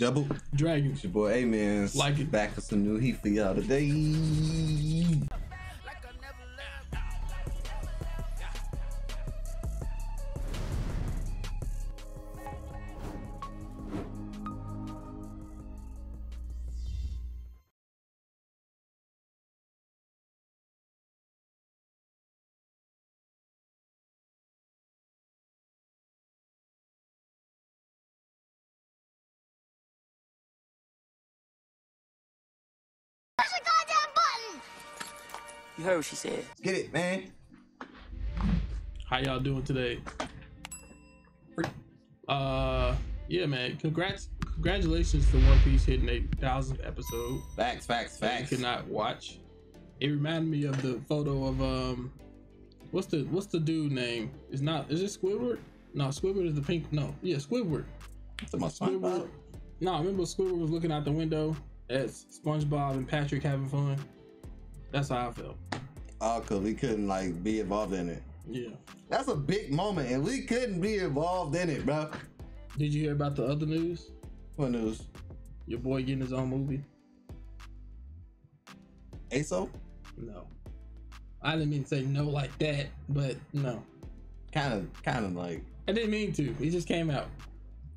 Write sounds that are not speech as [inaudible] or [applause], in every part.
Double. Dragon. It's your boy A-Man. Like it. Back with some new heat for y'all today. You heard what she said. Get it, man. How y'all doing today? Uh, yeah, man. Congrats, congratulations to One Piece hitting a thousandth episode. Facts, facts, that facts. You could not watch. It reminded me of the photo of um, what's the what's the dude name? Is not is it Squidward? No, Squidward is the pink. No, yeah, Squidward. Talking about Squidward. No, I remember Squidward was looking out the window at SpongeBob and Patrick having fun. That's how I felt. Oh, cause we couldn't like be involved in it. Yeah. That's a big moment, and we couldn't be involved in it, bro. Did you hear about the other news? What news? Your boy getting his own movie? ASO? No. I didn't mean to say no like that, but no. Kind of, kind of like, I didn't mean to. It just came out.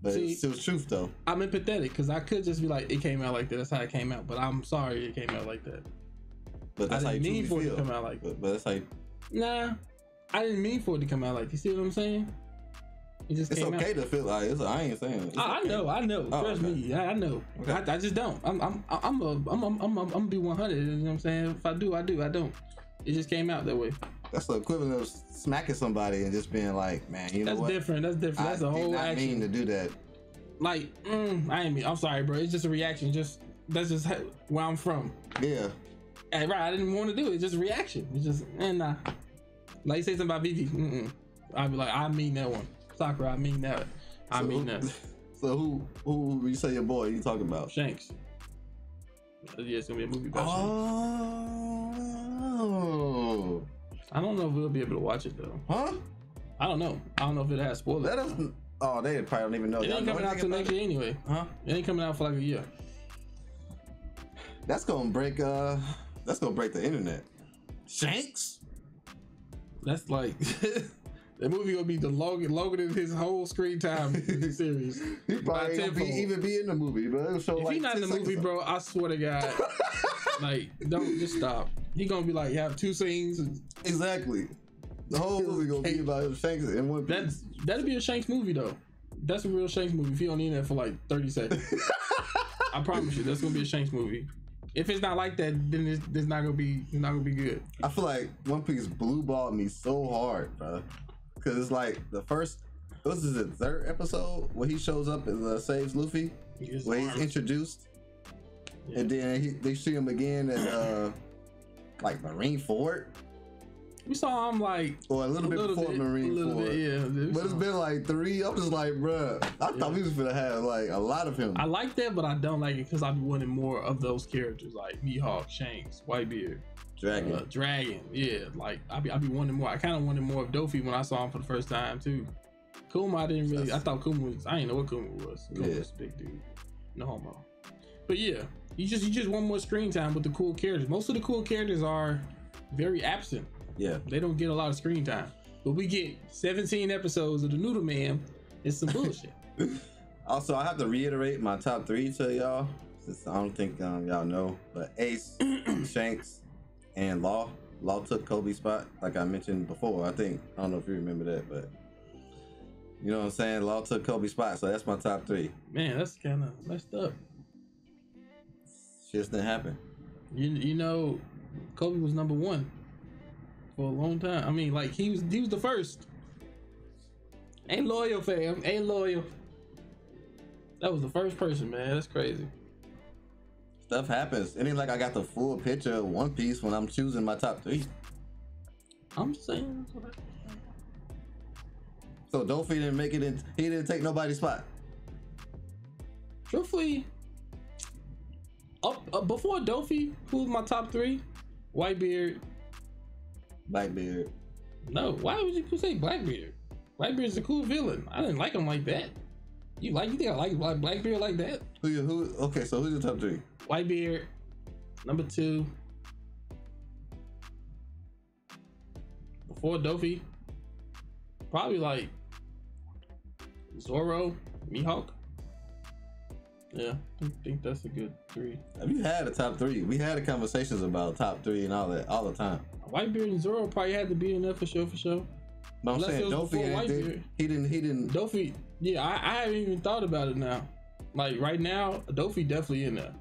but See- it's still truth though. I'm empathetic because I could just be like, it came out like that. That's how it came out. But I'm sorry it came out like that. But that's I how you didn't mean for it to come out like. But, but that's how you, Nah, I didn't mean for it to come out like. You see what I'm saying? It just it's okay out. to feel like it's. I ain't saying. It's I, I okay. know, I know. Oh, Trust okay. me, I, I know. Okay. I, I just don't. I'm, I'm, I'm, a, I'm, I'm, I'm, I'm gonna be 100. You know what I'm saying? If I do, I do. I don't. It just came out that way. That's the equivalent of smacking somebody and just being like, man, you know That's what? different. That's different. That's I a did whole not action. mean to do that. like mm, I ain't mean. I'm sorry, bro. It's just a reaction. Just that's just where I'm from. Yeah. And right, I didn't want to do it. It's just a reaction. It's just and nah. Like you say something about Vivi. Mm-mm. I'd be like, I mean that one. Sakura, I mean that. I So mean who- that. [laughs] So who who you say your boy you talking about? Shanks. Yeah, it's gonna be a movie about Shanks. Oh. I don't know if we'll be able to watch it though. Huh? I don't know. I don't know if it has spoilers. Let us. Oh, they probably don't even know. It ain't coming out till next year anyway. Huh? It ain't coming out for like a year. That's gonna break. Uh, that's gonna break the internet. Shanks. That's like [laughs] the movie gonna be the longer longer than his whole screen time in the [laughs] series. He By probably ain't gonna be, even be in the movie, but it'll If like he not in the movie, bro, I swear to God, [laughs] like don't just stop. He gonna be like, you have two scenes. Exactly. The whole movie gonna be about him Shanks in one piece. That's that'd be a Shanks movie though. That's a real Shanks movie. If he only in there for like thirty seconds, I promise you, that's gonna be a Shanks movie. If it's not like that, then it's, it's not gonna be it's not gonna be good. I feel like One Piece blue balled me so hard, bro. Cause it's like the first. This is the third episode where he shows up and uh, saves Luffy, His where he's arms- introduced, Yeah. and then he, they see him again at uh, like Marineford we saw him like or a a little bit little before bit, Marine a little bit, yeah. But it's saw- been like three. I'm just like, bruh. I Yeah. thought we was gonna have like a lot of him. I like that, but I don't like it because I be wanting more of those characters like Mihawk, Shanks, Whitebeard, Dragon. uh, Dragon. Yeah, like I be I be wanting more. I kind of wanted more of Dofi when I saw him for the first time too. Kuma, I didn't really. I thought Kuma was. I didn't know what Kuma was. Kuma Yeah. was a big dude. No homo. But yeah, you just you just want more screen time with the cool characters. Most of the cool characters are very absent. Yeah. They don't get a lot of screen time. But we get 17 episodes of the Noodle Man. It's some bullshit. [laughs] Also, I have to reiterate my top three to y'all. Since I don't think um, y'all know, but Ace, [clears throat] Shanks, and Law. Law took Koby's spot, like I mentioned before. I think I don't know if you remember that, but you know what I'm saying. Law took Koby's spot, so that's my top three. Man, that's kind of messed up. Shit didn't happen. You you know, Koby was number one for a long time. I mean, like he was he was the first. Ain't loyal, fam. Ain't loyal. That was the first person, man. That's crazy. Stuff happens. It ain't like I got the full picture of One Piece when I'm choosing my top three. I'm saying. that's what I- So Dofi didn't make it in. He didn't take nobody's spot. Truthfully, up, up before Dofi, who was my top three? Whitebeard. Blackbeard. No, why would you say Blackbeard? Blackbeard's a cool villain. I didn't like him like that. You like you think I like Black Blackbeard like that? Who you who? Okay, so who's your top three? Whitebeard, number two. Before Dofi, probably like Zoro, Mihawk. Yeah, I think that's a good three. Have you had a top three? We had conversations about top three and all that all the time. Whitebeard and Zoro probably had to be in there for sure, for sure. But I'm Unless saying Dofi did- he didn't he didn't Dofi, yeah, I, I haven't even thought about it now. Like right now, Dofi definitely in there.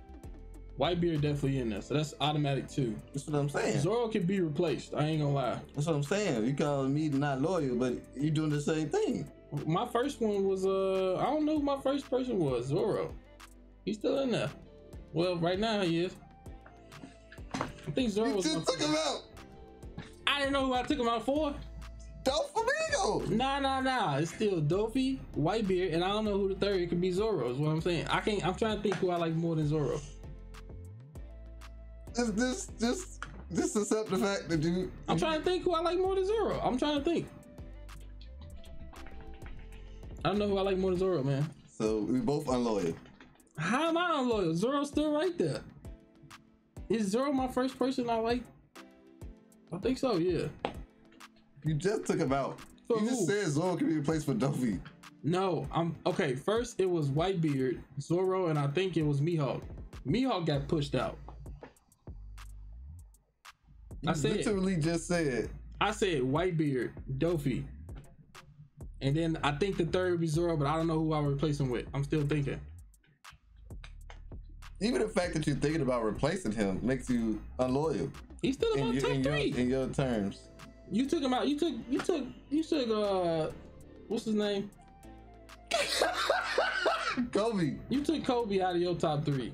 Whitebeard definitely in there, so that's automatic too. that's what I'm saying. Zoro can be replaced. I ain't gonna lie. That's what I'm saying. You calling me not loyal, but you doing the same thing. My first one was uh I don't know who my first person was. Zoro. He's still in there. Well, right now he is. I think Zoro You just took him out. I didn't know who I took him out for. Doflamingo. Nah, nah, nah. It's still Dofi, Whitebeard, and I don't know who the third. It could be Zoro. Is what I'm saying. I can't. I'm trying to think who I like more than Zoro. Just this, just just accept the fact that you. I'm trying to think who I like more than Zoro. I'm trying to think. I don't know who I like more than Zoro, man. So we both unloyal. How am I unloyal? Zoro's still right there. Is Zoro my first person I like? I think so, yeah. You just took him out. For you just who? said Zoro can be replaced for Dofi. No, I'm okay. First, it was Whitebeard, Zoro, and I think it was Mihawk. Mihawk got pushed out. You I said- literally just said I said Whitebeard, Dofi. And then I think the third would be Zoro, but I don't know who I would replace him with. I'm still thinking. even the fact that you're thinking about replacing him makes you unloyal He's still in in my your, top in your, three. in your terms. You took him out. You took. You took. You took. Uh, what's his name? [laughs] Koby. You took Koby out of your top three.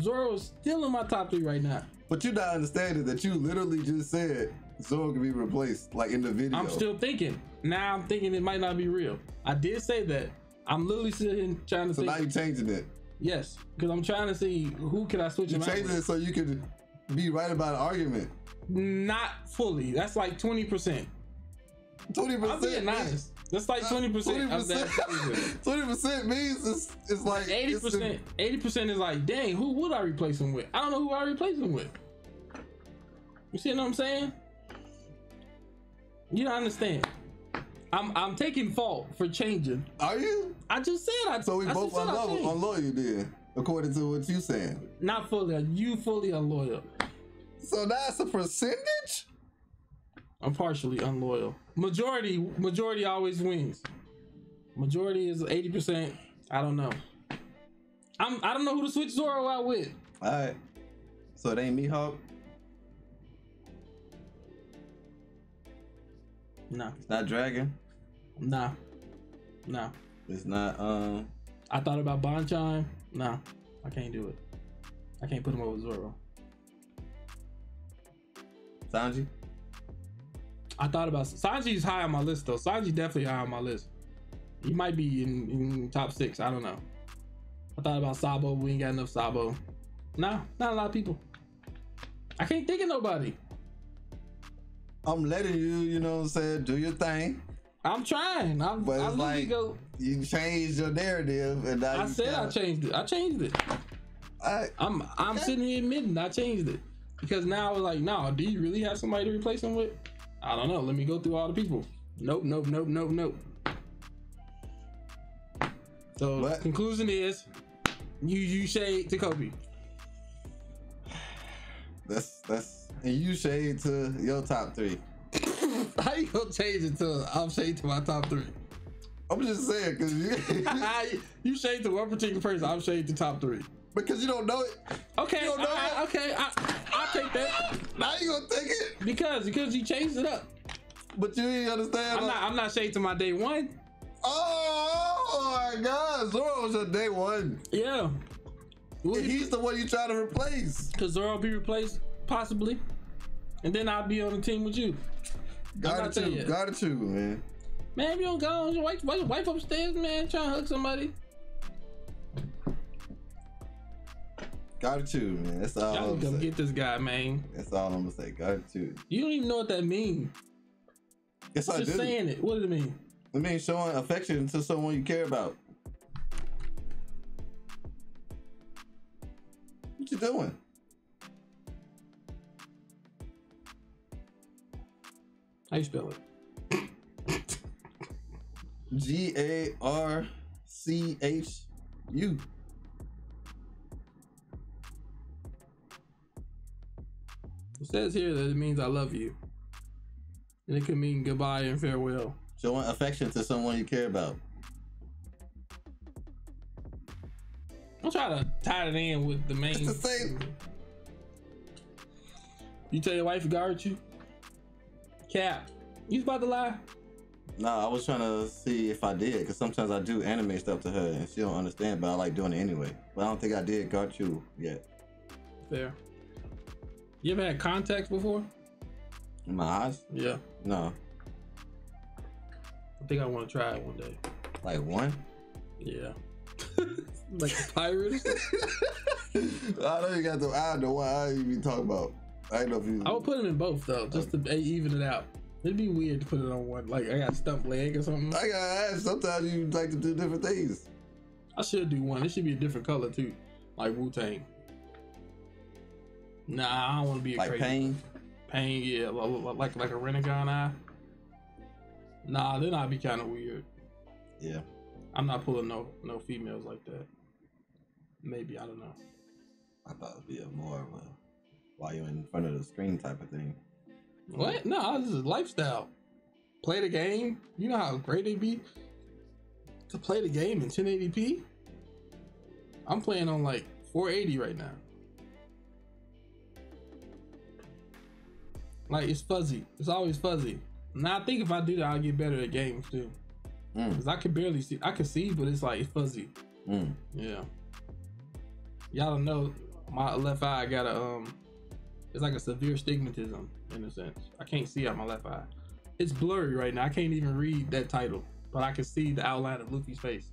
Zoro is still in my top three right now. But you're not understanding that you literally just said Zoro can be replaced, like in the video. I'm still thinking. Now I'm thinking it might not be real. I did say that. I'm literally sitting trying to So think. now you're changing it. yes, because I'm trying to see who can I switch You're changing it so you can be right about an argument. Not fully. That's like 20%. Twenty percent. I'm being percent. honest. That's like 20% of that. 20%. [laughs] Means it's, it's like Eighty percent, eighty percent is like, dang, who would I replace him with? I don't know who I replace him with. You see what I'm saying? You don't understand. I'm I'm taking fault for changing. Are you? I just said I. So we I both just said I unloyal, unloyal then, according to what you saying. Not fully. You fully unloyal. So that's a percentage. I'm partially unloyal. Majority majority always wins. Majority is eighty percent. I don't know. I'm I don't know who to switch Zoro out with. All right. So it ain't Mihawk. Nah, It's not Dragon. nah, nah. It's not um. I thought about Bonchime. Nah, I can't do it. I can't put him over Zoro. Sanji. I thought about Sanji's high on my list though. Sanji definitely high on my list. He might be in, in top six. I don't know. I thought about Sabo. We ain't got enough Sabo. Nah, not a lot of people. I can't think of nobody. I'm letting you, you know what I'm saying, do your thing. I'm trying. I'm, But I it's literally like- go. You changed your narrative, and now I said I kinda- changed it. I changed it. All right. I'm I'm Okay. sitting here admitting I changed it because now I was like, nah, do you really have somebody to replace him with? I don't know. Let me go through all the people. Nope, nope, nope, nope, nope. So What? conclusion is, you you shade to Koby. That's that's and you shade to your top three. [laughs] How you gonna change it to I'm shade to my top three? I'm just saying because you [laughs] you shade to one particular person. I'm shade to top three. because you don't know it. Okay, You don't know right, that? okay, I, I'll take that Now you gonna take it, because because you changed it up. but you ain't understand. I'm like- not I'm not shade to my day one. Oh, oh my God, Zoro was your day one. Yeah. And he's the one you try to replace. Cause Zoro will be replaced, possibly. And then I'll be on the team with you. Got it too. Got it too, man. Man, if you don't go, your wife, wife, wife upstairs, man, trying to hug somebody. Gratitude, man. That's all. Y'all I'm come say. get this guy, man. That's all I'm gonna say. Gratitude. You don't even know what that means. Yes, Just I do. saying it. What does it mean? It means showing affection to someone you care about. What you doing? How you spell it? G A R C H U. It says here that it means I love you. And it could mean goodbye and farewell. Showing affection to someone you care about. Don't try to tie it in with the main. [laughs] It's the same. You tell your wife to guard you? Cap. You about to lie? No, I was trying to see if I did, because sometimes I do anime stuff to her and she don't understand, but I like doing it anyway. But I don't think I did got you yet. Fair. You ever had contacts before? In my eyes? Yeah. No. I think I want to try it one day. Like one? Yeah. [laughs] like a pirate? [laughs] I know you got the I don't know why I even talk about. I don't know if you I would put them in both though, just to even it out. It'd be weird to put it on one. Like I got stump leg or something. I gotta ask, sometimes you like to do different things. I should do one. It should be a different color too, like Wu Tang. Nah, I don't want to be a Like crazy. pain. Pain, yeah, li- li- like like a Rinnegan eye. Nah, then I'd be kind of weird. Yeah. I'm not pulling no no females like that. Maybe I don't know. I thought it'd be a more of a while you're in front of the screen type of thing. What? No, this is lifestyle. Play the game. You know how great they be to play the game in 1080p. I'm playing on like 480 right now. Like it's fuzzy. It's always fuzzy. Now I think if I do that, I'll get better at games too. Mm. Cause I can barely see. I can see, but it's like it's fuzzy. Mm. Yeah. Y'all don't know my left eye got a um it's like a severe stigmatism in a sense. I can't see out my left eye. It's blurry right now. I can't even read that title, but I can see the outline of Luffy's face.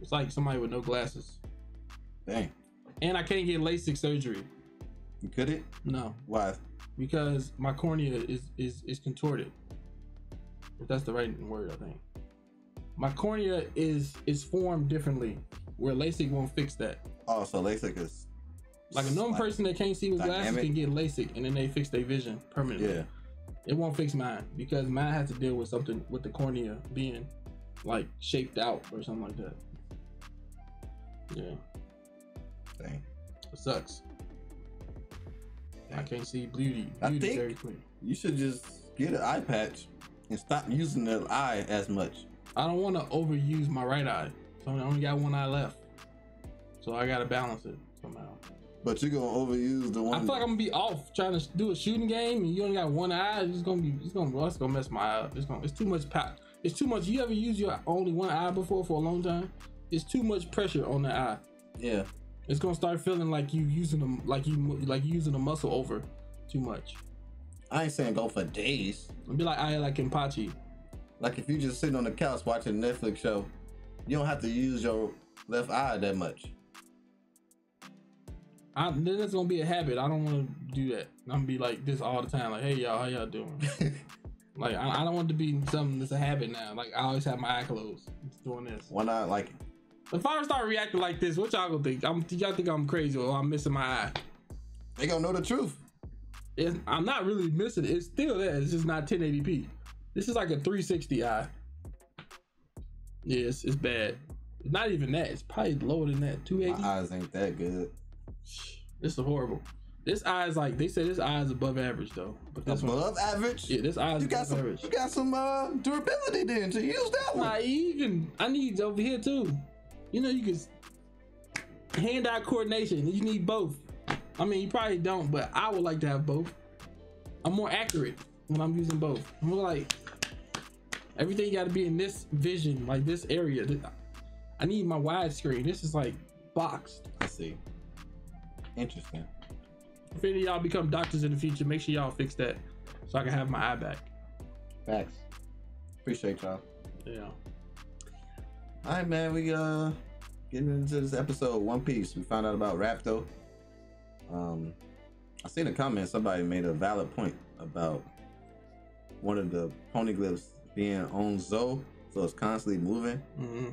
It's like somebody with no glasses. Dang. And I can't get LASIK surgery. You could it? No, Why? because my cornea is is is contorted. If that's the right word, I think. My cornea is is formed differently, where LASIK won't fix that. Oh, so LASIK is Like a normal like- person that can't see with glasses can get LASIK and then they fix their vision permanently. Yeah. It won't fix mine because mine has to deal with something with the cornea being like shaped out or something like that. Yeah, Dang. it sucks. I can't see beauty. I think-. You should just get an eye patch and stop using the eye as much. I don't want to overuse my right eye, so I only got one eye left. So I gotta balance it. But you're gonna overuse the one. I feel like I'm gonna be off trying to do a shooting game, and you only got one eye. It's gonna be, it's gonna, it's gonna mess my eye up. It's gonna, it's too much power. It's too much. You ever use your only one eye before for a long time? It's too much pressure on the eye. yeah. It's gonna start feeling like you using them, like you, like you using a muscle over too much. I ain't saying go for days. It'd be like I like Kenpachi. Like if you just sitting on the couch watching a Netflix show, you don't have to use your left eye that much. I, then that's gonna be a habit. I don't want to do that. I'm gonna be like this all the time. Like, hey y'all, how y'all doing? [laughs] like, I, I don't want to be something that's a habit now. Like, I always have my eye closed. Just doing this. Why not? Like If I start reacting like this, what y'all gonna think? I'm, y'all think I'm crazy or I'm missing my eye? they gonna know the truth. It's, I'm not really missing it. It's still there. It's just not 1080p. This is like a 360 eye. Yeah, it's, it's bad. Not even that. It's probably lower than that. 280. My 280. eyes ain't that good. This is horrible. This eye is like they said. This eye is above average though. But this one, Above average. yeah, this eye is You got above some. average. You got some uh, durability then to use that one. Not even. I need over here too. You know, you can hand-eye coordination. You need both. I mean, you probably don't, but I would like to have both. I'm more accurate when I'm using both. I'm more like everything got to be in this vision, like this area. I need my widescreen. This is like boxed. I see. Interesting. If any of y'all become doctors in the future, make sure y'all fix that so I can have my eye back. Facts. Appreciate y'all. Yeah. All right, man. We uh getting into this episode One Piece. We found out about Raftel. Um, I seen a comment. Somebody made a valid point about one of the poneglyphs being on Zou, so it's constantly moving. hmm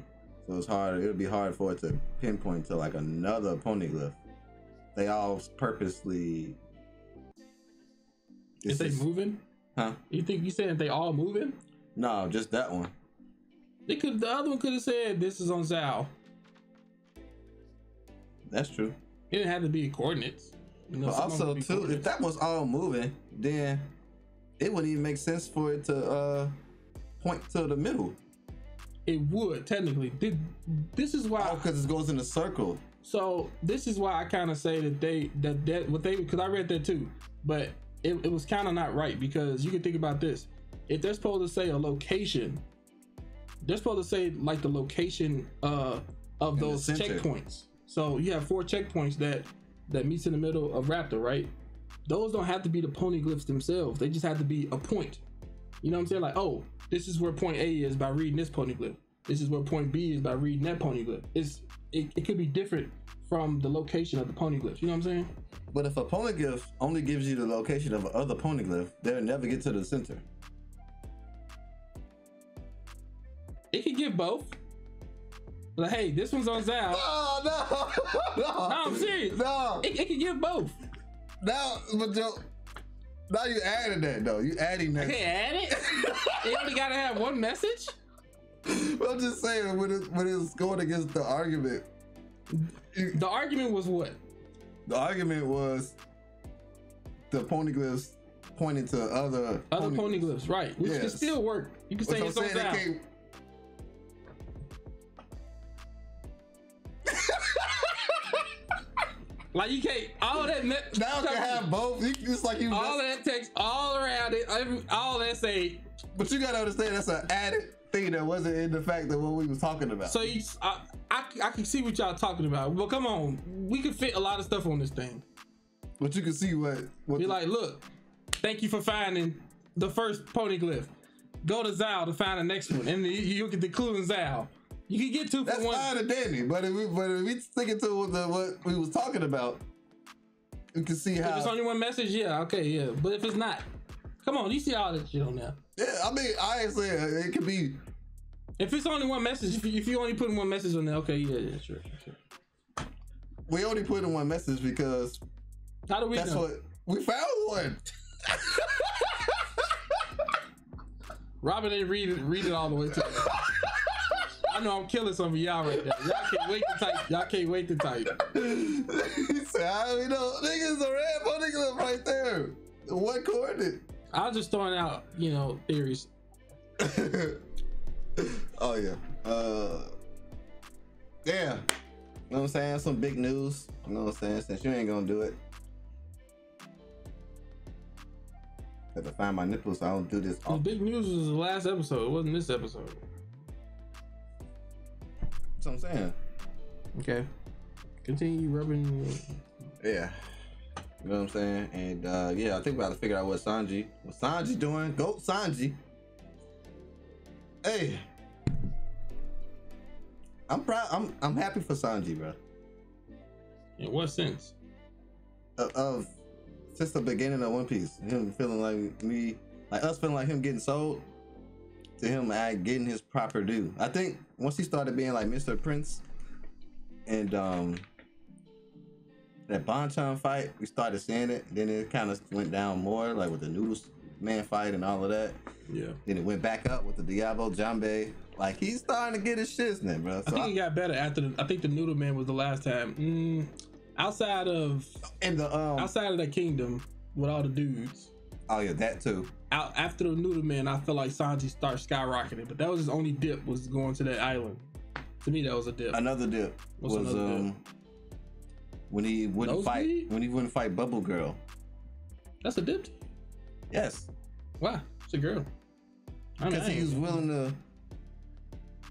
So it's hard. It'll be hard for it to pinpoint to like another poneglyph. They all purposely. Is they moving? Huh? You think you saying they all moving? No, just that one. They could. The other one could have said this is on Zou. That's true. It didn't have to be coordinates. You know, But some of them also too, if that was all moving, then it wouldn't even make sense for it to uh point to the middle. it would technically. This is why? Oh, because it goes in a circle. So this is why I kind of say that they that that what they because I read that too, but it, it was kind of not right because you can think about this. If they're supposed to say a location, they're supposed to say like the location uh of In those checkpoints. So you have four checkpoints that that meets in the middle of Raftel, right? Those don't have to be the poneglyphs themselves. They just have to be a point. You know what I'm saying? Like, oh, this is where point A is by reading this poneglyph. This is where point B is by reading that poneglyph. It's it, it could be different from the location of the poneglyphs. You know what I'm saying? But if a poneglyph only gives you the location of other poneglyph, they'll never get to the center. It could give both. Like, hey, this one's on Zou. Oh no! [laughs] no, No, I'm serious. No, It, it could give both. now, but Joe, now you added that though. You adding I that. can't add it. it only gotta have one message. [laughs] I'm just saying when it when it's going against the argument. The argument was what? The argument was the poneglyphs pointing to other Other poneglyphs, right? Which can still work. You can Which say it's on they Like you can't all that. Now can have both. It's like you. all that text all around it. All that say. But you gotta understand that's an added thing that wasn't in the fact of what we was talking about. So you, I, I, I can see what y'all talking about. But come on, we can fit a lot of stuff on this thing. but you can see what what Be like, look, thank you for finding the first poneglyph. Go to Zou to find the next one, and you, you get the clue in Zou. You can get two for that's one. fine and dandy. But if we but if we sticking to what, the, what we was talking about, you can see how. If it's only one message, yeah, okay, yeah. But if it's not, come on, you see all that shit on there. Yeah, I mean, I ain't saying it could be. If it's only one message, if you, if you only put in one message on there, okay, yeah, yeah, sure, sure. We only put in one message because How do we that's know? what we found one. Robin didn't read it, read it all the way to. I know I'm killing some of y'all right there. Y'all can't wait to type. Y'all can't wait to type. [laughs] he said, I mean, no, niggas a red poneglyph right there. What coordinate? I was just throwing out, you know, theories. [laughs] oh yeah. Uh Yeah. You know what I'm saying? Some big news. You know what I'm saying? Since you ain't gonna do it. Have to find my nipples so I don't do this. The big news was the last episode. It wasn't this episode. That's what I'm saying. Okay. Continue rubbing. Yeah. You know what I'm saying? And uh yeah, I think we got to figure out what Sanji what Sanji doing. Go Sanji. Hey. I'm proud I'm I'm happy for Sanji, bro. In what sense? Of, of since the beginning of One Piece, him feeling like me, like us feeling like him getting sold, to him uh, getting his proper due. I think once he started being like Mr. Prince, and um that Bonchan fight, we started seeing it. Then it kind of went down more, like with the Noodles Man fight and all of that. Yeah. Then it went back up with the Diable Jambe. Like he's starting to get his shits now, bro. I think I, got better after. The, I think the Noodle Man was the last time. Mm, outside of and the um, outside of that kingdom with all the dudes. oh yeah, that too. Out after the Noodle Man, I feel like Sanji started skyrocketing, but that was his only dip was going to that island. To me, that was a dip. Another dip What's was another dip? When he wouldn't fight Nosebleed? when he wouldn't fight Bubble Girl. That's a dip. Yes, Why? It's a girl. I mean, because he was willing to.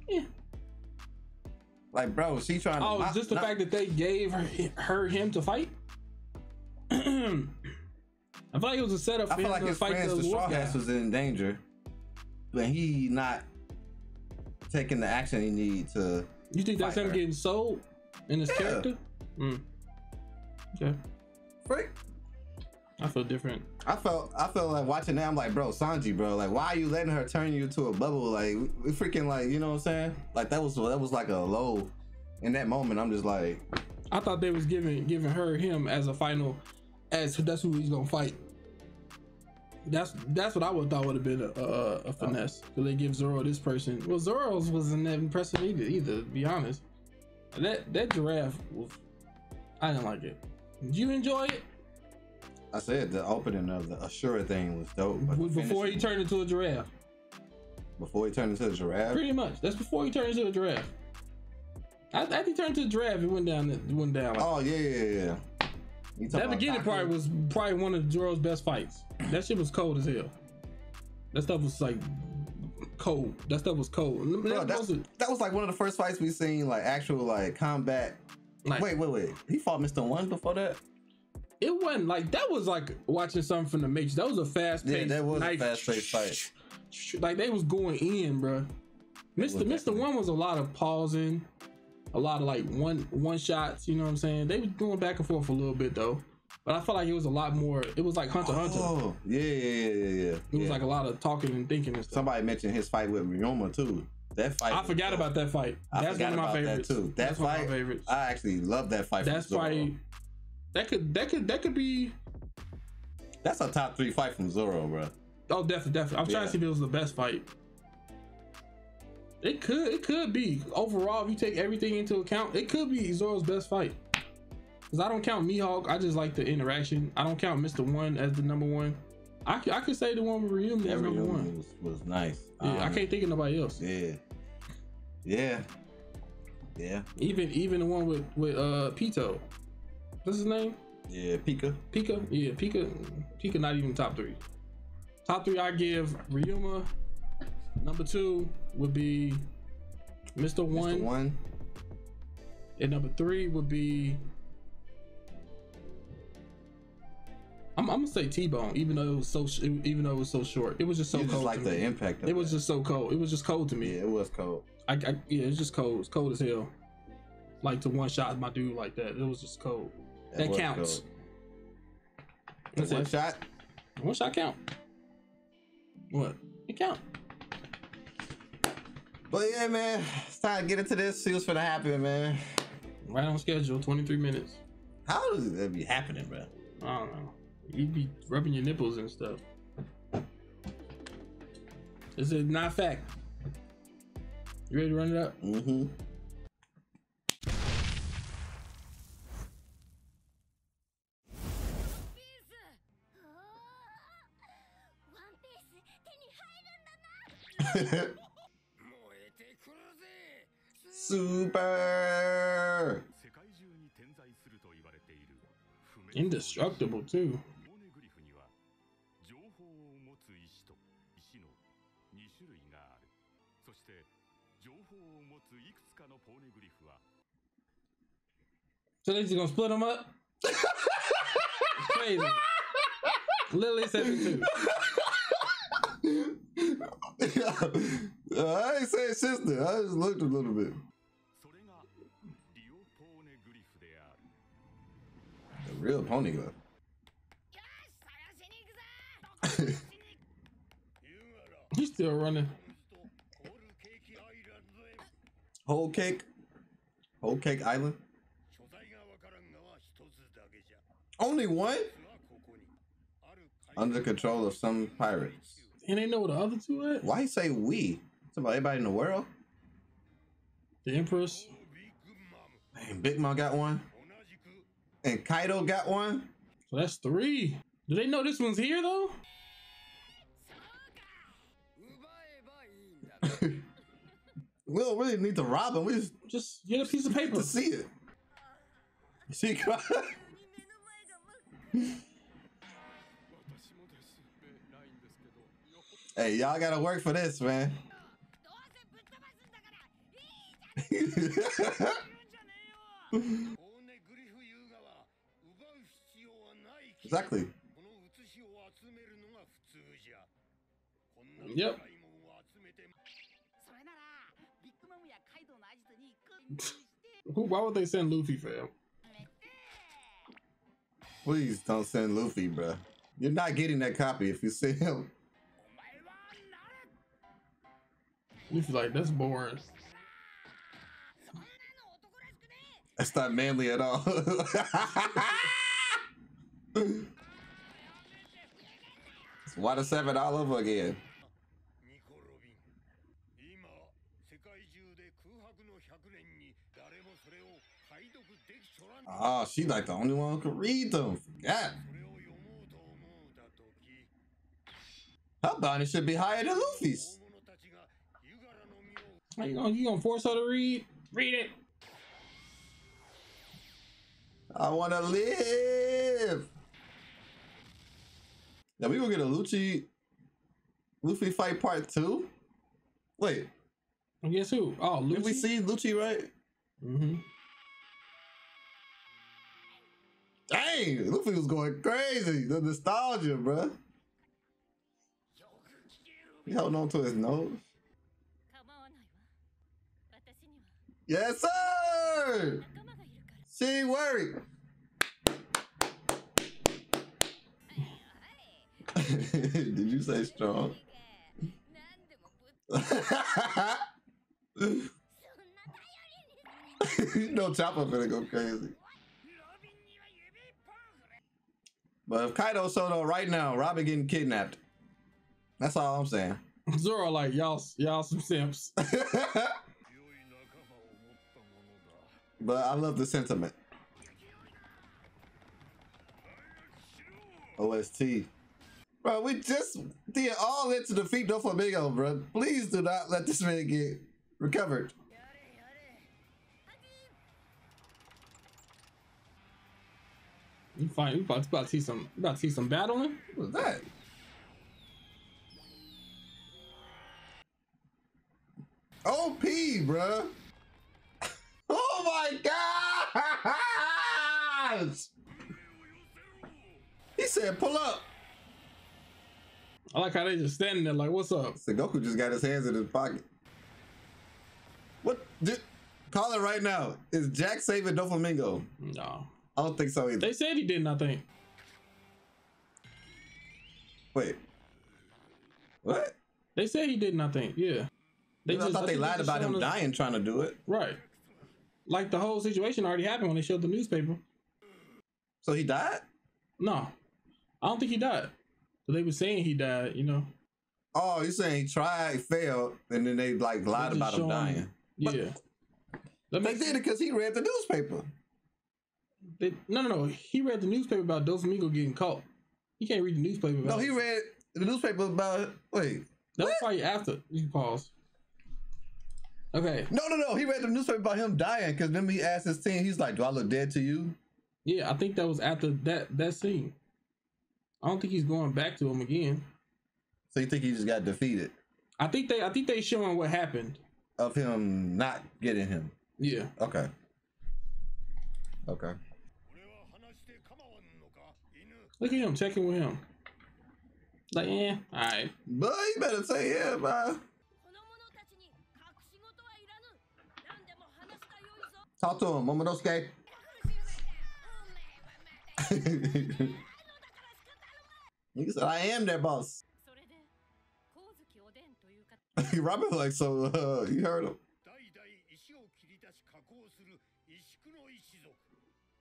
Yeah. Like, bro, she trying to. Oh, not- just the not- fact that they gave her, her him to fight. [clears throat] I feel like it was a setup for I feel like his fight friends, the the Straw. Hats, was in danger, but he not taking the action he need to. You think that's fight him getting sold in his Yeah. character? Mm. Okay, Freak. I feel different. I felt I felt like watching that. I'm like, bro, Sanji, bro, like, why are you letting her turn you to a bubble? Like, we, freaking like, you know what I'm saying? Like that was that was like a low. In that moment, I'm just like, I thought they was giving giving her him as a final, as that's who he's gonna fight. That's that's what I would thought would have been a, a, a finesse. Uh. Cause they give Zoro this person. Well, Zoro's wasn't that impressive either. Either to be honest, that that giraffe was. I didn't like it. Did you enjoy it I said the opening of the Ashura thing was dope, but before he turned into a giraffe? before he turned into a giraffe. Pretty much. That's before he turned into a giraffe. After he turned into a giraffe, it went down. It went down. Like, Oh yeah, yeah, yeah. That beginning part was probably one of Zoro's best fights. That shit was cold as hell. That stuff was like cold. That stuff was cold. Bro, That wasn't- that was like one of the first fights we seen like actual like combat. Like, Wait, wait, wait. He fought Mr. One before that. it wasn't like that was like watching something from the Matrix. That was a fast Yeah, that was a fast-paced fight. Like they was going in, bro. Mister Mister One was a lot of pausing, a lot of like one one shots. You know what I'm saying? They was going back and forth a little bit though, but I felt like it was a lot more. It was like Hunter x Hunter. Oh, yeah, yeah, yeah, yeah, yeah. It was like a lot of talking and thinking and stuff. somebody mentioned his fight with Ryuma too. That fight. I forgot dope. about that fight. I That's one of my about that favorites. too. That That's one of my favorites. I actually love that fight. That's fight. That could that could that could be. That's a top three fight from Zoro, bro. Oh, definitely, definitely. I'm trying to see if it was the best fight. It could, it could be overall. If you take everything into account, it could be Zoro's best fight. Cause I don't count Mihawk. I just like the interaction. I don't count Mister One as the number one. I, I could say the one with Ryuma That is number one. was, was nice. Yeah, I Um, can't think of nobody else. Yeah, yeah, yeah, Even even the one with with uh Pito. What's his name? yeah. Pica. Pica, yeah, Pica, Pica, not even top three. Top three, I give Ryuma. Number two would be Mr. Mr. One, One. and number three would be. I'm, I'm gonna say T-Bone, even though it was so, sh- even though it was so short. It was just so you cold. just like the me. impact. Of It was that. just so cold. It was just cold to me. yeah, it was cold. I, I yeah, it's just cold. It's cold as hell. Like to one shot my dude like that. It was just cold. That was counts. cold. That's One it. shot. One shot count. What? It count. But yeah, man, it's time to get into this. See what's gonna happen, man. Right on schedule, 23 minutes. How does that be happening, bro? I don't know. You'd be rubbing your nipples and stuff. This is not fact. You ready to run it up? Mm-hmm. [laughs] Super! Indestructible, too. So they just gonna split them up? [laughs] crazy. Literally 72. I ain't saying sister. I just looked a little bit. The real poneglyph. [laughs] He's still running. Whole cake. Whole cake island. Only one? Under control of some pirates. And they know what the other two are. Why say we? It's about everybody in the world. The Empress. And Big Mom got one. And Kaido got one. So that's three. Do they know this one's here though? [laughs] we don't really need to rob him. We just just get a piece of paper to see it. [laughs] See, hey, y'all gotta work for this, man. [laughs] exactly. Yep. [laughs] Who? Why would they send Luffy for him? Please don't send Luffy, bro. You're not getting that copy if you send him. Luffy like, that's boring. That's not manly at all. [laughs] it's water seven all over again. Ah, she like the only one who can read them. Forgot. Her bounty should be higher than Luffy's. Are you gonna, you gonna force her to read? Read it. I wanna live. Now we gonna get a Luffy, Luffy fight part two? Wait. Guess who? Oh, Luffy. Did we see Luffy right? Mm-hmm. Dang, Luffy was going crazy. The nostalgia, bro. He held on to his nose. Yes, sir. She worried. [laughs] Did you say strong? [laughs] No, know, Chopper finna go crazy. But if Kaido Soto right now, Robin getting kidnapped. That's all I'm saying. Zoro, like y'all, y'all some simps. [laughs] but I love the sentiment. OST. Bro, we just did all that to defeat Doflamingo, bro. Please do not let this man get recovered. You find you about, about to see some about to see some battling. What was that? OP, bruh. [laughs] Oh my god! He said, pull up. I like how they just standing there like, what's up? So Goku just got his hands in his pocket. What? Dude, call it right now. Is Jack saving Doflamingo? No. I don't think so either. They said he didn't, I think. Wait. What? They said he didn't, I think. Yeah. I thought they think lied just about him us- dying trying to do it. Right. Like the whole situation already happened when they showed the newspaper. So he died? No. I don't think he died. But they were saying he died, you know. Oh, you're saying he tried, failed, and then they like lied about him dying. Yeah. But- They did it because he read the newspaper. They- no, no, no. He read the newspaper about Doflamingo getting caught. He can't read the newspaper. About No, he read the newspaper about. Wait. That was probably after. You pause. Okay. No, no, no. He read the newspaper about him dying because then he asked his team, he's like, Do I look dead to you? Yeah, I think that was after that that scene. I don't think he's going back to him again. So you think he just got defeated I think they I think they showing what happened. of him not getting him? Yeah. Okay. Okay. Look at him checking with him. Like, yeah, all right. But you better say yeah, bro. Talk to him, Momonosuke. [laughs] He said, I am their boss. [laughs] Robin like, so uh, you heard him.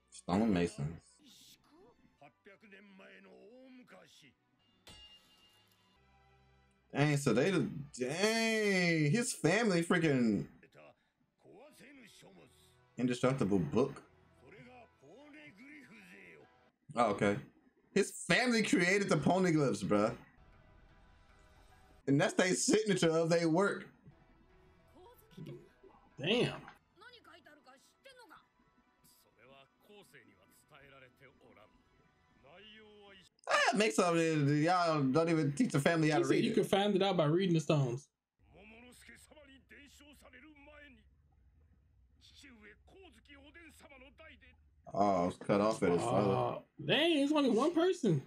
Stone Mason. Dang, so they dang his family freaking indestructible book. Oh, okay. His family created the poneglyphs, bruh. And that's their signature of their work. Damn. that mix up y'all don't even teach the family how to read. You it. can find it out by reading the stones. Oh, it's cut off at his uh, father. Dang, it's only one person.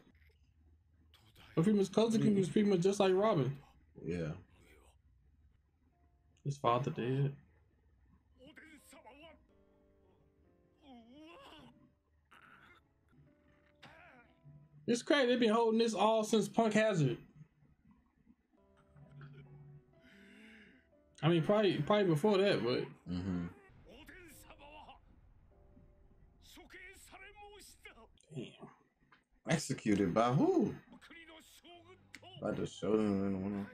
But pretty much Kozuki was mm-hmm. pretty much just like Robin. Yeah. His father did. It's crazy. They've been holding this all since Punk Hazard. I mean, probably probably before that, but. Mm -hmm. Damn. Executed by who? By the Shogun of Wano.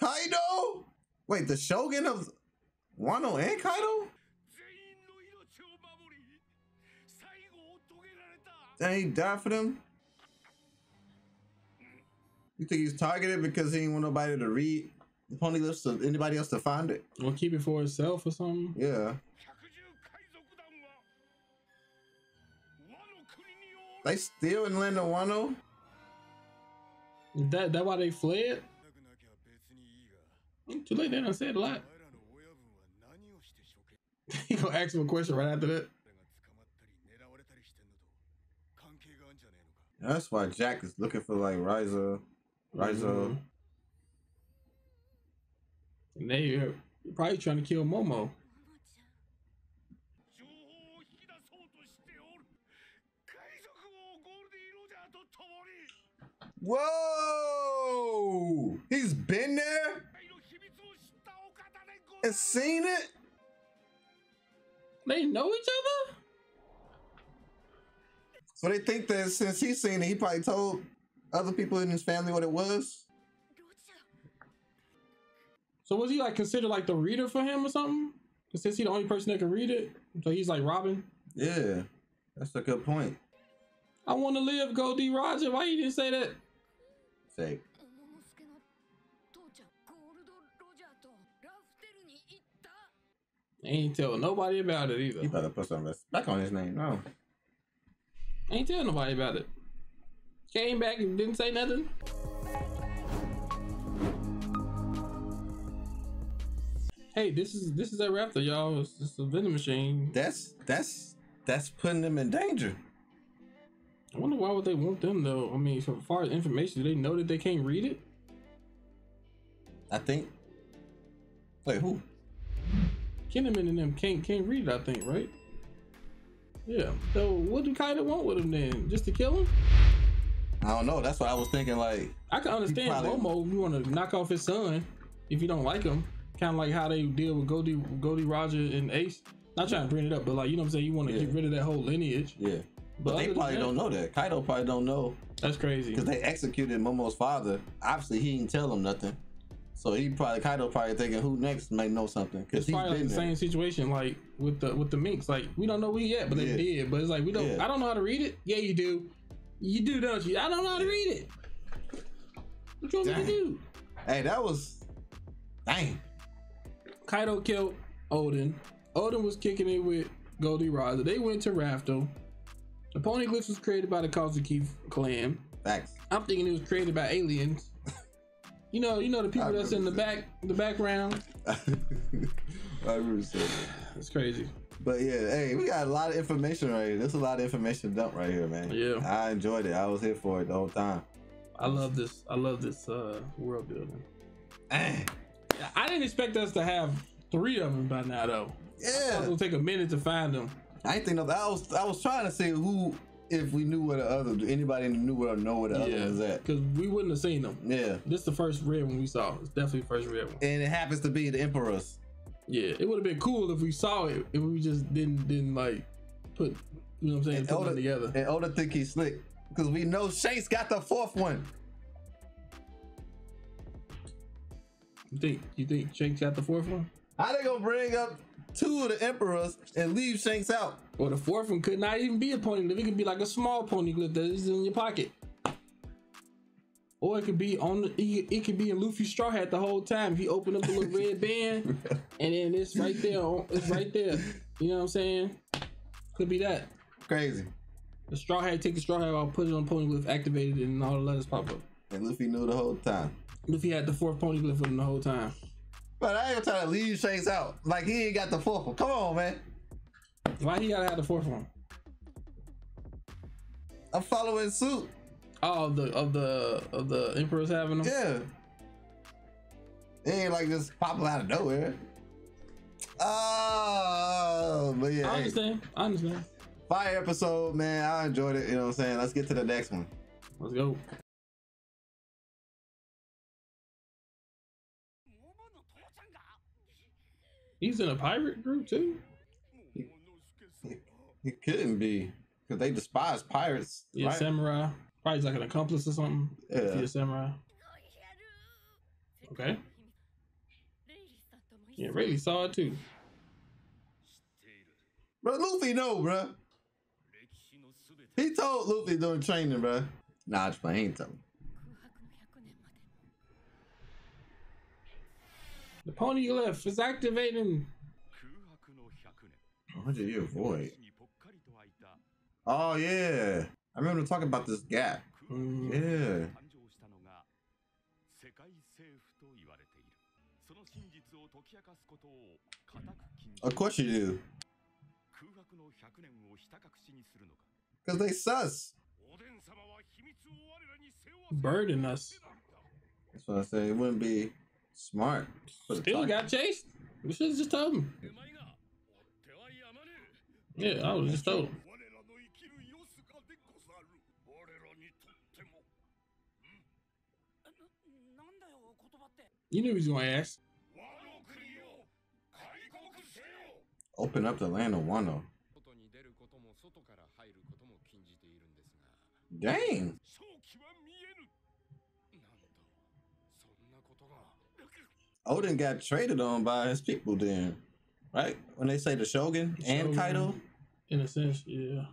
Kaido? Wait, the Shogun of Wano and Kaido? Then he died for them? You think he's targeted because he didn't want nobody to read the poneglyph, to anybody else to find it? Or keep it for himself or something? Yeah. They still in Land of Wano? Oh? That that why they fled? Too late, they done said a lot. [laughs] he gonna ask him a question right after that. That's why Jack is looking for like Raizo right? Mm-hmm. So, and they you're probably trying to kill Momo. Whoa! He's been there and seen it. They know each other. So they think that since he's seen it, he probably told other people in his family what it was. So was he like considered like the reader for him or something? Cause since he the only person that can read it, so he's like Robin. Yeah, that's a good point. I want to live, Gol D. Roger. Why you didn't say that? Say. Ain't tell nobody about it either. You better put some respect on his name, no. Ain't tell nobody about it. Came back and didn't say nothing. Hey, this is this is a raptor, y'all. It's just a vending machine. That's that's that's putting them in danger. I wonder why would they want them though. I mean, so far as information, do they know that they can't read it? I think. Wait, who? Kin'emon and them can't can't read it. I think, right? Yeah. So what do Kaido want with him then? Just to kill him? I don't know. That's what I was thinking. Like, I can understand probably- Momo. You want to knock off his son if you don't like him. Kind of like how they deal with Gol D., Goldie Roger and Ace. Not trying to bring it up, but like you know what I'm saying. You want to Yeah. get rid of that whole lineage. yeah. But, But they probably that- don't know that. Kaido probably don't know That's crazy. because they executed Momo's father. Obviously, he didn't tell him nothing. So he probably Kaido probably thinking who next may know something because It's he's probably like the there. same situation like with the with the minks. Like we don't know we yet, but they Yeah. did. But it's like we don't. Yeah. I don't know how to read it. Yeah, you do. You do, don't you? I don't know how to read it. What you want me to do? Hey, that was dang. Kaido killed Oden. Oden was kicking it with Gol D. Roger. They went to Raftel. The Poneglyphs was created by the Kozuki clan. Facts. I'm thinking it was created by aliens. [laughs] You know, you know the people I that's in the back, the background. [laughs] I remember saying that. It's crazy. But yeah, hey, we got a lot of information right here. There's a lot of information dumped right here, man. Yeah. I enjoyed it. I was here for it the whole time. I love this. I love this uh, world building. Dang. I didn't expect us to have three of them by now, though. Yeah. It'll take a minute to find them. I ain't think no. I was I was trying to say who if we knew where the other anybody knew where or know where the other ones at. because we wouldn't have seen them. Yeah. This is the first red one we saw. It's definitely the first red one. And it happens to be the Emperor's. Yeah, it would have been cool if we saw it if we just didn't didn't like put you know what I'm saying And put Oda, them together. and Oda think he's slick. Because we know Shanks got the fourth one. You think you think Shanks got the fourth one? How they gonna bring up two of the Emperors and leave Shanks out? Or the fourth one could not even be a pony poneglyph. It could be like a small pony poneglyph that is in your pocket. Or it could be on the, it it could be in Luffy's straw hat the whole time. He opened up the little red [laughs] band and then it's right there. on- It's right there. You know what I'm saying? Could be that. Crazy. The straw hat, take the straw hat off, put it on poneglyph, activated, and all the letters pop up. And Luffy knew the whole time. Luffy had the fourth poneglyph with him the whole time. But I ain't gonna try to leave Shanks out. Like he ain't got the fourth one. Come on, man. Why he gotta have the fourth one? I'm following suit. Oh, of the of the of the emperors having them. Yeah. They ain't like just popping out of nowhere. Oh, but yeah. I understand. Hey. I understand. Fire episode, man. I enjoyed it. You know what I'm saying? Let's get to the next one. Let's go. He's in a pirate group too. He, he, he couldn't be, because they despise pirates. Yeah, right? samurai. Probably like an accomplice or something. Yeah. If you're a samurai. Okay. Yeah, really saw it too. But Luffy, no, bro. He told Luffy during training, bro. Nah, I ain't telling. The poneglyph is activating. How did you avoid? Oh yeah. I remember talking about this gap. 空白 Mm. の Yeah. 誕生したのが世界政府と言われているその真実を解き明かすことを固く禁じ Of course you do. 空白の100年をひた隠しにするのか Because they sus. おでん様は秘密を我らに背負わせ Burden us. That's what I say. It wouldn't be smart. for the Still target. got chased. We should have just told him. うまいが追ってはやまねえ Yeah, I would have just told him. You knew he was going to ask. Open up the land of Wano. Dang. Oden got traded on by his people then, right? When they say the Shogun and Shogun, Kaido? In a sense, yeah.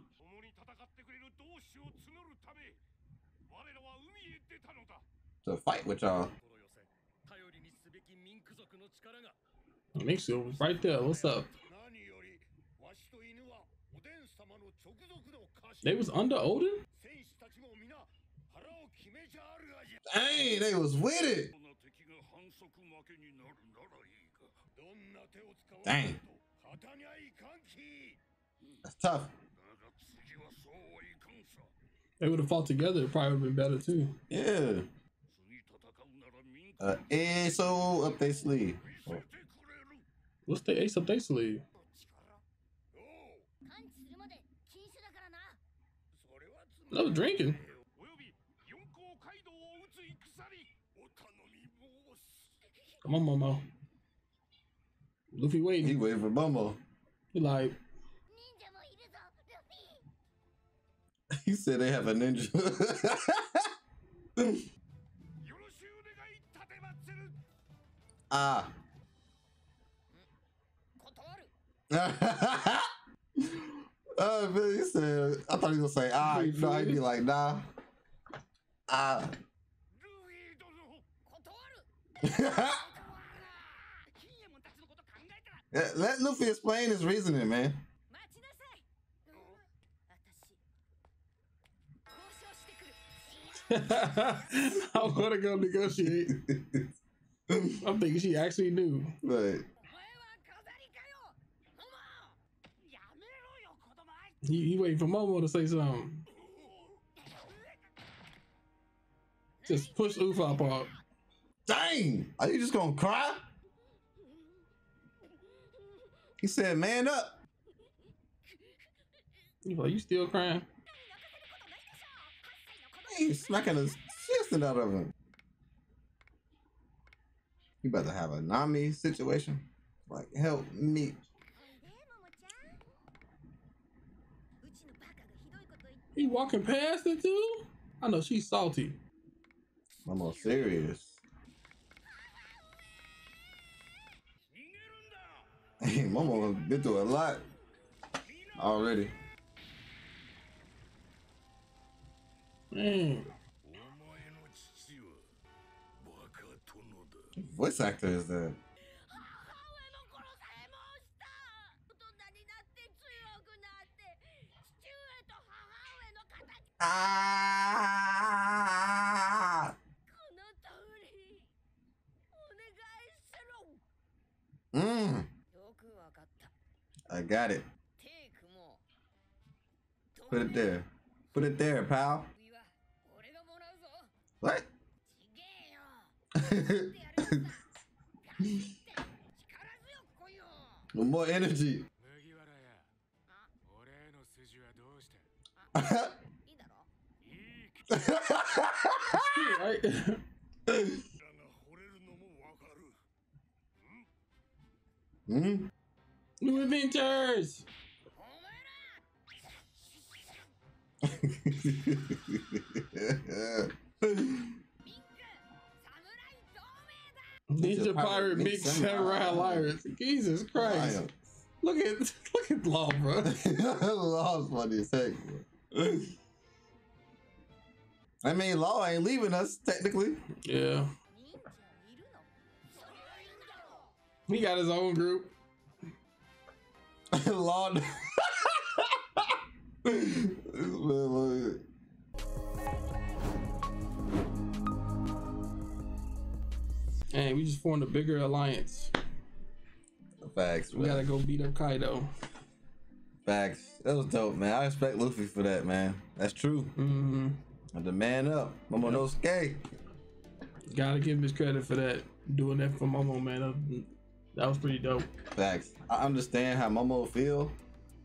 To fight with y'all. Oh, Mixu, right there. What's up? They was under Oden? Dang, they was with it. Dang. That's tough. They would have fought together. It probably would have been better too. Yeah. Uh, and so up their sleeve. Oh. What's the ace up they sleeve? No drinking. Come on, Momo. Luffy waiting. He waiting for Momo. He like. [laughs] he said they have a ninja. [laughs] ah. [laughs] oh, man, he said, I thought he was going to say, ah, you know, he'd be like, nah. Ah. [laughs] Let Luffy explain his reasoning, man. [laughs] I'm gonna go negotiate. I'm thinking she actually knew. Right. You, you waiting for Momo to say something. Just push Ufa apart. Dang! Are you just gonna cry? He said, man up. You you still crying? He's smacking his system out of him. You better have a Nami situation. Like, help me He walking past it too? I know she's salty. I'm all serious. [laughs] Hey, Momo been through a lot already. Mm. Voice actor is that? 敵 Ah! この通りお願いしろ Mm, よくわかった I got it. テイクも Put it there. Put it there, pal. 首は俺がもらうぞ What? ちげえよ[laughs] ってやるのさ頑張って力強く来いよ With more energy. [laughs] right? hmm? New Adventures! Ninja Pirate, Pirate Big Samurai Liars. Jesus Christ. Look at [laughs] look at Law, bro. [laughs] Law's funny as heck, bro. I mean, Law ain't leaving us, technically. Yeah. He got his own group. [laughs] Law. Man, [laughs] Hey, we just formed a bigger alliance. Facts, We gotta go beat up Kaido. Facts. That was dope, man. I respect Luffy for that, man. That's true. hmm The man up. Momonosuke. Gotta give him his credit for that. Doing that for Momo, man. That, was pretty dope. Facts. I understand how Momo feel.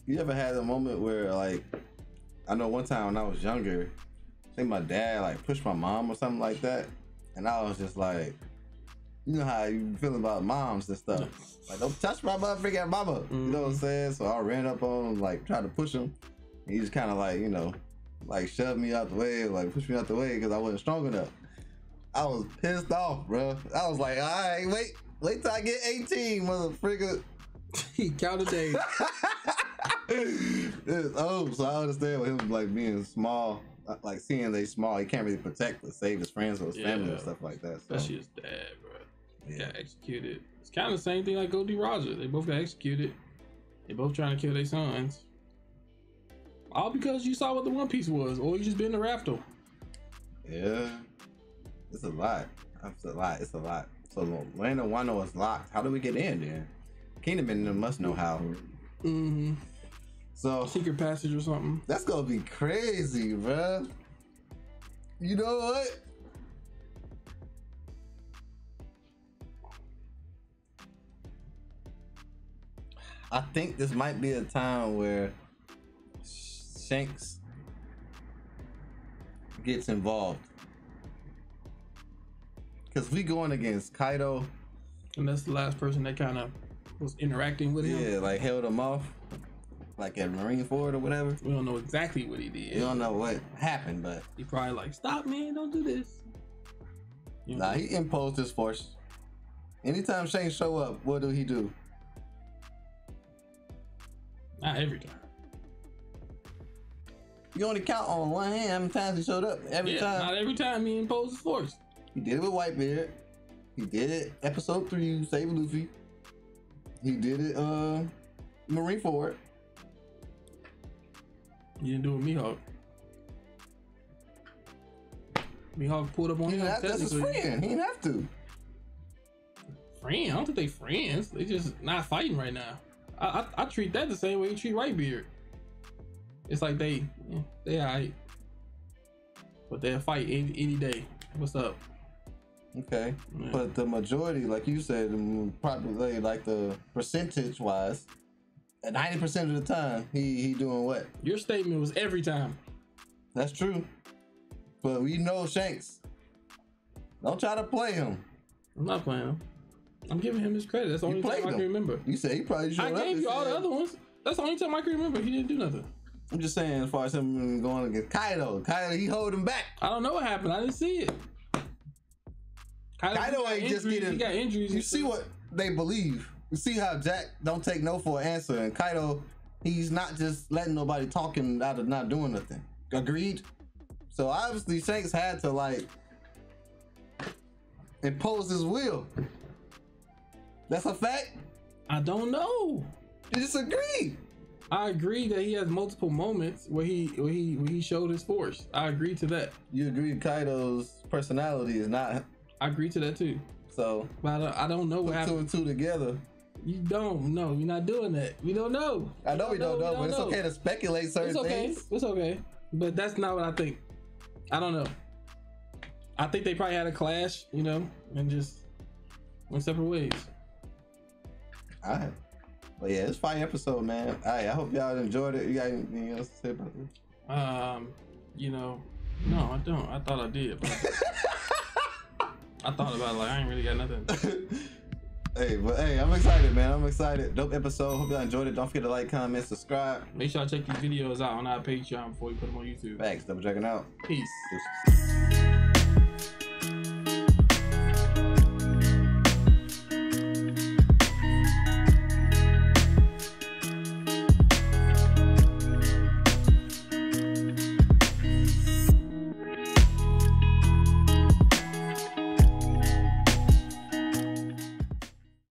You ever had a moment where like I know one time when I was younger, I think my dad like pushed my mom or something like that. And I was just like, you know how you feel about moms and stuff. [laughs] Like, don't touch my motherfucking mama. You know what I'm mm-hmm. saying? So I ran up on him, like, tried to push him. And he just kind of like, you know, like shoved me out the way, like pushed me out the way because I wasn't strong enough. I was pissed off, bro. I was like, all right, wait, wait till I get 18, motherfucker. [laughs] he counted days. [laughs] It's- oh, so I understand with him like being small, uh, like seeing they small, he can't really protect or save his friends or his family Yeah. and stuff like that. So, Especially his dad, bro. yeah. Got executed. It's kind of the same thing like Gol D. Roger. They both got executed. They both trying to kill their sons. All because you saw what the One Piece was, or you just been to Raftel. yeah, it's a lot. It's a lot. It's a lot. So Land of Wano is locked. How do we get in then? Kin'emon and them must know how. Mm-hmm. So Secret passage or something. that's gonna be crazy, bruh. You know what? I think this might be a time where Shanks gets involved. Cause we going against Kaido, And that's the last person that kind of was interacting with him. yeah, like held him off, like at Marine Marineford or whatever. We don't know exactly what he did. We don't know what happened, but He probably like, stop, man, don't do this. You know? Nah, he imposed his force. Anytime Shane show up, what do he do? Not every time. You only count on one hand how many times he showed up. Every yeah, time. not every time he imposes force. He did it with Whitebeard. He did it episode three, Save Luffy. He did it uh Marine Marineford. You didn't do it with Mihawk. Mihawk pulled up on him. that's his friend. He didn't have to. Friend? I don't think they friends. They just not fighting right now. I, I, I treat that the same way you treat Whitebeard. It's like they they alright. But they'll fight any, any day. What's up? Okay. Yeah. But the majority, like you said, probably like the percentage wise, ninety percent of the time, he he doing what? Your statement was every time. That's true. But we know Shanks. Don't try to play him. I'm not playing him. I'm giving him his credit. That's the only time I can remember. You said he probably I gave you all the other ones. That's the only time I can remember. He didn't do nothing. I'm just saying, as far as him going against Kaido, Kaido he hold him back. I don't know what happened. I didn't see it. Kaido, Kaido ain't just injuries. getting- He got injuries. You see what they believe. You see how Jack don't take no for an answer, and Kaido, he's not just letting nobody talk him out of not doing nothing. Agreed. So obviously Shanks had to like impose his will. That's a fact. I don't know. You disagree. I agree that he has multiple moments where he where he where he showed his force. I agree to that. You agree Kaido's personality is not I agree to that too. so But I don't, I don't know what put two and two together. You don't know. You're not doing that. We don't know. I know we don't know, we but it's know. okay to speculate certain It's okay. things. It's okay. But that's not what I think. I don't know. I think they probably had a clash, you know, and just went separate ways. All right. But yeah, it's a fine episode, man. All right, I hope y'all enjoyed it. You got anything else to say about this? Um, you know, no, I don't. I thought I did, but [laughs] I thought about it like I ain't really got nothing. [laughs] Hey, but hey, I'm excited, man. I'm excited. Dope episode. Hope y'all enjoyed it. Don't forget to like, comment, subscribe. Make sure I check these videos out on our Patreon before you put them on YouTube. Thanks. Double checking out. Peace. Deuces.